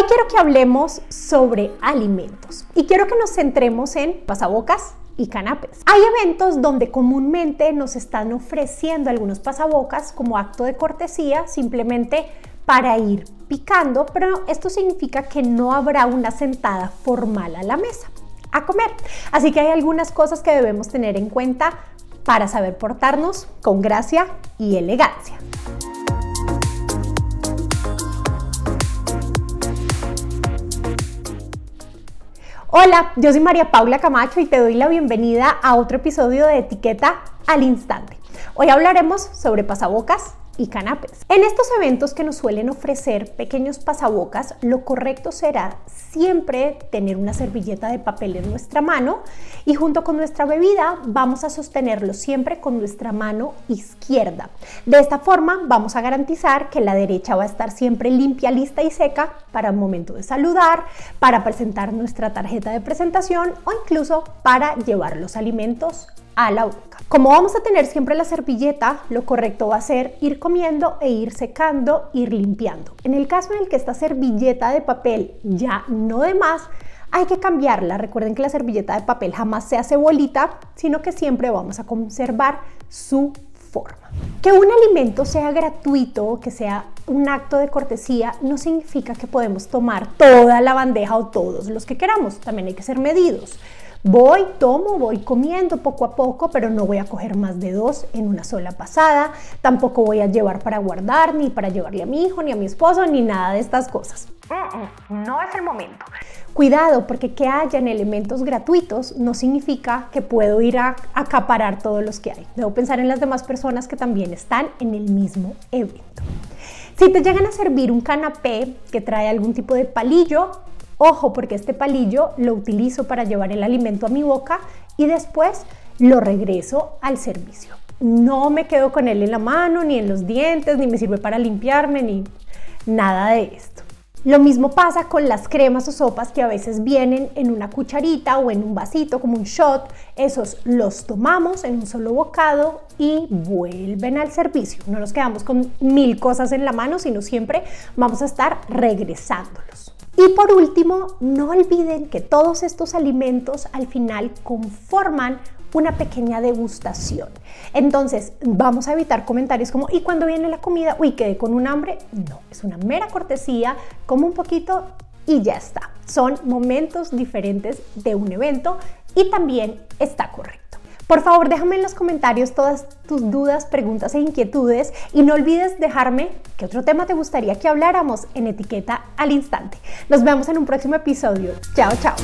Hoy quiero que hablemos sobre alimentos y quiero que nos centremos en pasabocas y canapes. Hay eventos donde comúnmente nos están ofreciendo algunos pasabocas como acto de cortesía, simplemente para ir picando, pero esto significa que no habrá una sentada formal a la mesa a comer. Así que hay algunas cosas que debemos tener en cuenta para saber portarnos con gracia y elegancia. Hola, yo soy María Paula Camacho y te doy la bienvenida a otro episodio de Etiqueta al Instante. Hoy hablaremos sobre pasabocas canapes. En estos eventos que nos suelen ofrecer pequeños pasabocas, lo correcto será siempre tener una servilleta de papel en nuestra mano y junto con nuestra bebida vamos a sostenerlo siempre con nuestra mano izquierda. De esta forma vamos a garantizar que la derecha va a estar siempre limpia, lista y seca para el momento de saludar, para presentar nuestra tarjeta de presentación o incluso para llevar los alimentos la boca. Como vamos a tener siempre la servilleta, lo correcto va a ser ir comiendo e ir secando, ir limpiando. En el caso en el que esta servilleta de papel ya no de más, hay que cambiarla. Recuerden que la servilleta de papel jamás se hace bolita, sino que siempre vamos a conservar su forma. Que un alimento sea gratuito, que sea un acto de cortesía, no significa que podemos tomar toda la bandeja o todos los que queramos. También hay que ser medidos. Voy, tomo, voy comiendo poco a poco, pero no voy a coger más de dos en una sola pasada. Tampoco voy a llevar para guardar, ni para llevarle a mi hijo, ni a mi esposo, ni nada de estas cosas. No es el momento. Cuidado, porque que hayan elementos gratuitos no significa que puedo ir a acaparar todos los que hay. Debo pensar en las demás personas que también están en el mismo evento. Si te llegan a servir un canapé que trae algún tipo de palillo, Ojo, porque este palillo lo utilizo para llevar el alimento a mi boca y después lo regreso al servicio. No me quedo con él en la mano, ni en los dientes, ni me sirve para limpiarme, ni nada de esto. Lo mismo pasa con las cremas o sopas que a veces vienen en una cucharita o en un vasito como un shot. Esos los tomamos en un solo bocado y vuelven al servicio. No nos quedamos con mil cosas en la mano, sino siempre vamos a estar regresándolos. Y por último, no olviden que todos estos alimentos al final conforman una pequeña degustación. Entonces, vamos a evitar comentarios como, ¿y cuando viene la comida? Uy, quedé con un hambre. No, es una mera cortesía, como un poquito y ya está. Son momentos diferentes de un evento y también está correcto. Por favor, déjame en los comentarios todas tus dudas, preguntas e inquietudes y no olvides dejarme qué otro tema te gustaría que habláramos en etiqueta al instante. Nos vemos en un próximo episodio. Chao, chao.